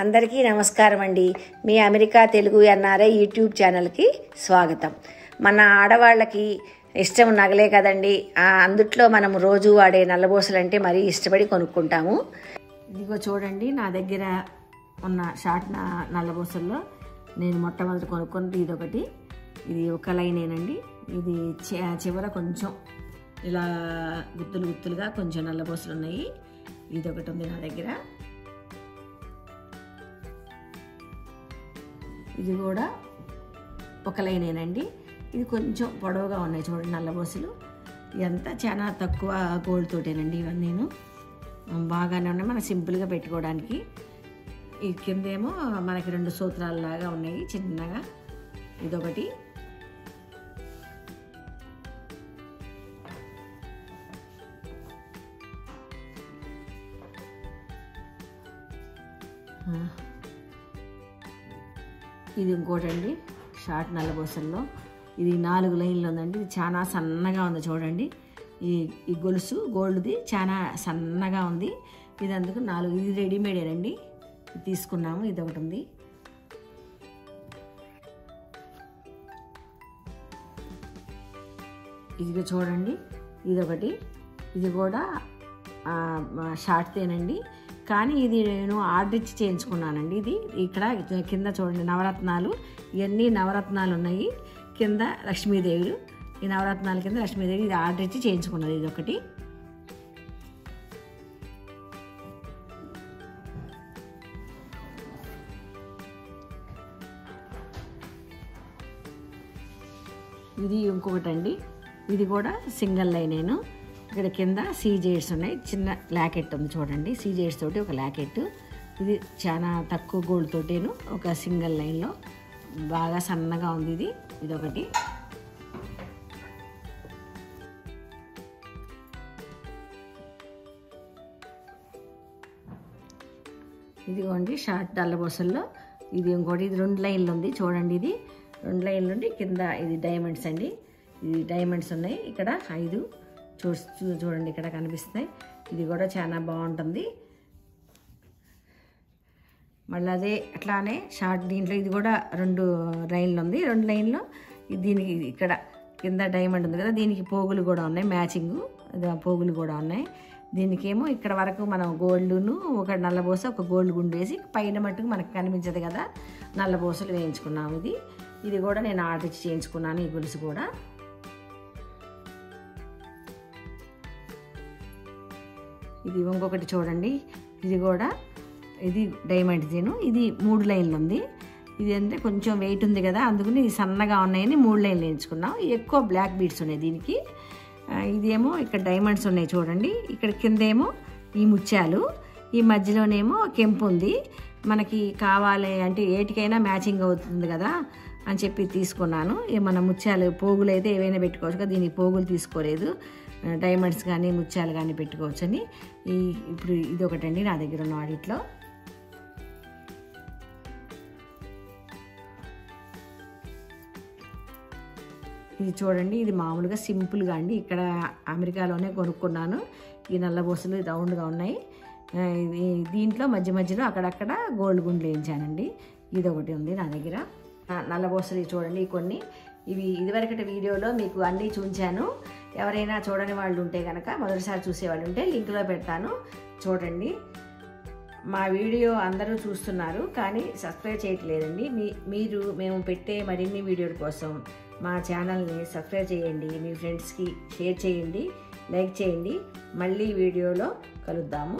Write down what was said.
అందరికీ నమస్కారం అండి. మీ America Telugu N R I YouTube ఛానల్కి స్వాగతం. మన ఆడవాళ్ళకి ఇష్టం నగలే కదండి. ఆ, అందుట్లో మనం రోజు వాడే నల్లబోసలు అంటే మరీ ఇష్టపడి కొనుక్కుంటాము. ఇదిగో చూడండి నా దగ్గర ఉన్న షార్ట్ నా నల్లబోసల్లో నేను మొట్టమొదటి కొనుక్కుంది ఇది ఒకటి ఇది ఒక లైనేనండి. ఇది చి- చివర కొంచెం ఇలా గుత్తులు గుత్తులుగా కొంచెం నల్లబోసలు ఉన్నాయి ఇది ఒకటి ఉంది నా దగ్గర. ఇది కూడా ఒక లైనేనండి. ఇది కొంచెం పొడవుగా ఉన్నాయి చూడండి నల్లబోసలు ఇదంతా చాలా తక్కువ గోల్డ్ తోటేనండి నేను. బాగానే ఉన్నాయి. మనం సింపుల్గా పెట్టుకోవడానికి. ఈ కిందేమో మనకి రెండు సూత్రాలు లాగా ఉన్నాయి చిన్నగా. ఇదొకటి. ఆ. ఇది ఇంకోటండి. షార్ట్ నల్లబోసల్లో ఇది నాలుగు లైన్లు ఉందండి. ఇది చాలా సన్నగా ఉంది చూడండి. ఈ ఈ గొలుసు గోల్డ్ది చాలా సన్నగా ఉంది. ఇది అందుకు నాలుగు ఇది రెడీమేడేనండి తీసుకున్నాము ఇది ఒకటి ఉంది. ఇది చూడండి. ఇది ఒకటి ఇది కూడా షార్ట్తేనండి కానీ ఇది నేను ఆర్డర్ ఇచ్చి చేయించుకున్నానండి ఇది. ఇక్కడ కింద చూడండి నవరత్నాలు. ఇవన్నీ నవరత్నాలు ఉన్నాయి. కింద లక్ష్మీదేవులు ఈ నవరత్నాల కింద లక్ష్మీదేవి ఇది ఆర్డర్ ఇచ్చి చేయించుకున్నది ఇది ఒకటి ఇది ఇంకొకటి అండి ఇది కూడా సింగిల్ నేను. ఇక్కడ కింద సీజేడ్స్ ఉన్నాయి. చిన్న లాకెట్ ఉంది చూడండి. సీజేడ్స్ తోటి ఒక లాకెట్. ఇది చాలా తక్కువ గోల్డ్ తోటేను. ఒక సింగిల్ లైన్లో బాగా సన్నగా ఉంది ఇది. ఇదొకటి. ఇదిగోండి షార్ట్ డల్లబోసల్లో ఇది ఇంకోటి ఇది రెండు లైన్లు ఉంది. చూడండి ఇది. రెండు లైన్లు ఉండి కింద ఇది డైమండ్స్ అండి. ఇది డైమండ్స్ ఉన్నాయి. ఇక్కడ ఐదు. చూ చూ- చూడండి ఇక్కడ కనిపిస్తున్నాయి. ఇది కూడా చాలా బాగుంటుంది. మళ్ళీ అదే అట్లానే షార్ట్ దీంట్లో ఇది కూడా రెండు లైన్లు ఉంది. రెండు లైన్లు దీనికి ఇక్కడ కింద డైమండ్ ఉంది కదా దీనికి పోగులు కూడా ఉన్నాయి మ్యాచింగ్ పోగులు కూడా ఉన్నాయి. దీనికేమో ఇక్కడ వరకు మనం గోల్డ్ను ఒక నల్లబోస ఒక గోల్డ్ గుండు వేసి పైన మట్టుకు మనకు కనిపించదు కదా. నల్లబోసలు వేయించుకున్నాము ఇది. ఇది కూడా నేను ఆర్డర్ ఇచ్చి చేయించుకున్నాను ఈ గొలుసు కూడా. ఇది ఇంకొకటి చూడండి. ఇది కూడా ఇది డైమండ్ దీను ఇది మూడు లైన్లు ఉంది. ఇది అంటే కొంచెం వెయిట్ ఉంది కదా అందుకని ఇది సన్నగా ఉన్నాయని మూడు లైన్లు వేయించుకున్నాం. ఎక్కువ బ్లాక్ బీడ్స్ ఉన్నాయి దీనికి. ఇదేమో ఇక్కడ డైమండ్స్ ఉన్నాయి చూడండి. ఇక్కడ కిందేమో ఈ ముత్యాలు ఈ మధ్యలోనేమో కెంపు ఉంది. మనకి కావాలి అంటే ఏటికైనా మ్యాచింగ్ అవుతుంది కదా అని చెప్పి తీసుకున్నాను. ఈ మన ముత్యాలు పోగులు అయితే ఏవైనా పెట్టుకోవచ్చు కదా దీనికి పోగులు తీసుకోలేదు. డైమండ్స్ కానీ ముత్యాలు కానీ పెట్టుకోవచ్చని ఈ ఇప్పుడు ఇది ఒకటండి నా దగ్గర ఉన్న వాటిలో ఇది చూడండి ఇది మామూలుగా సింపుల్గా అండి. ఇక్కడ అమెరికాలోనే కొనుక్కున్నాను. ఈ నల్లబోసలు రౌండ్గా ఉన్నాయి. దీంట్లో మధ్య మధ్యలో అక్కడక్కడ గోల్డ్ గుండ్లు వేయించానండి. ఇది ఒకటి ఉంది నా దగ్గర. నల్ల నల్లబోసలు చూడండి కొన్ని. ఇవి ఇదివరకటి వీడియోలో మీకు అన్నీ చూపించాను. ఎవరైనా చూడని వాళ్ళు ఉంటే కనుక మొదటిసారి చూసేవాళ్ళు ఉంటే లింక్లో పెడతాను. చూడండి. మా వీడియో అందరూ చూస్తున్నారు కానీ సబ్స్క్రైబ్ చేయట్లేదండి. మీ మీరు మేము పెట్టే మరిన్ని వీడియోల కోసం మా ఛానల్ని సబ్స్క్రైబ్ చేయండి. మీ ఫ్రెండ్స్కి షేర్ చేయండి. లైక్ చేయండి. మళ్ళీ వీడియోలో కలుద్దాము.